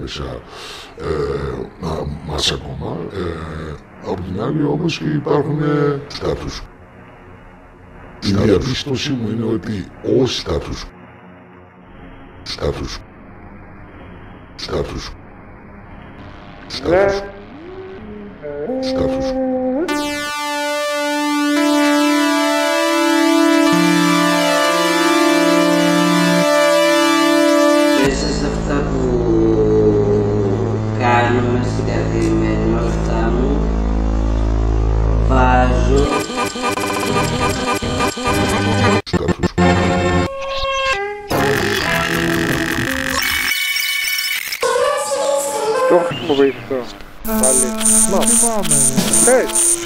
μέσα ε, μας ακόμα. Ε, από την άλλη όμως υπάρχουν ε, στάτους. Η διαπίστωσή μου είναι ότι ο στάτους στάτους στάτους στάτους στάτους questo. No.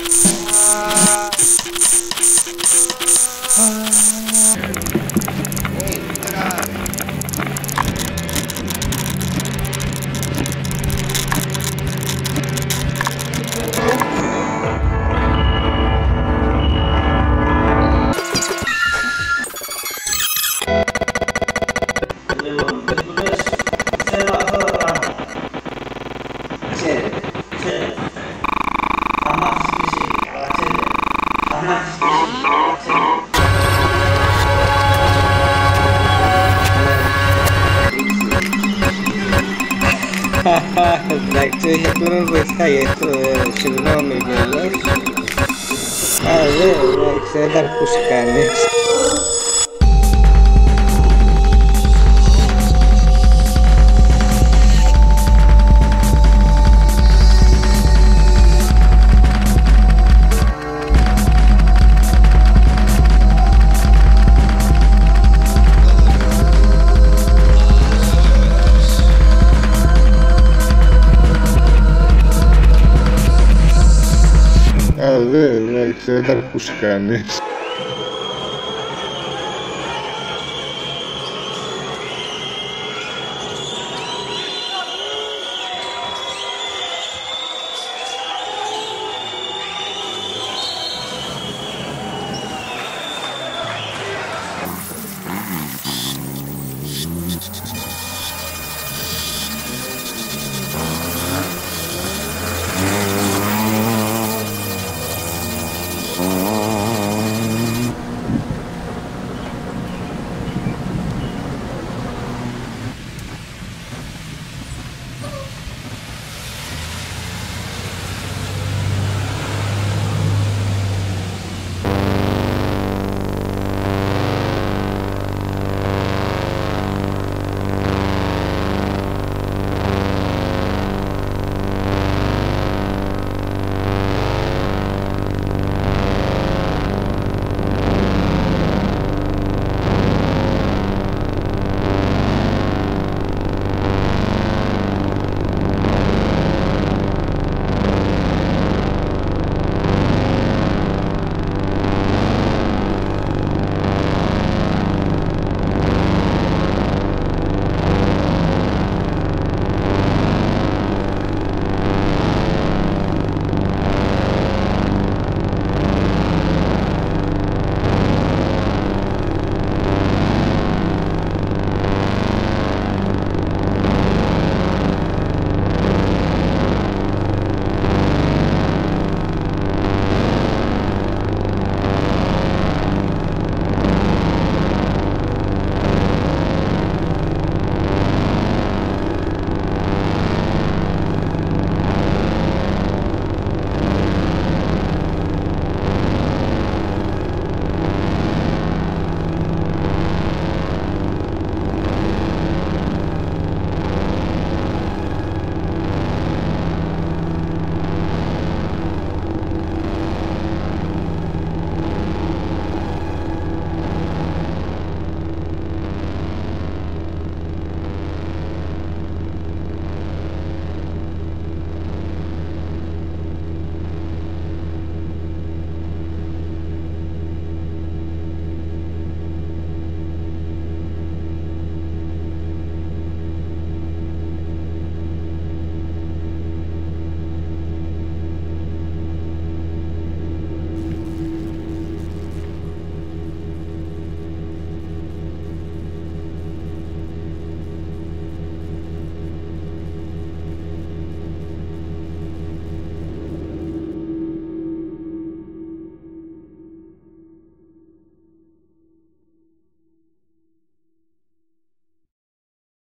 Bacterioplasma itu sinonimnya. Ah, ya, saya tak puskesmas. Δεν τα ακούσει κανείς.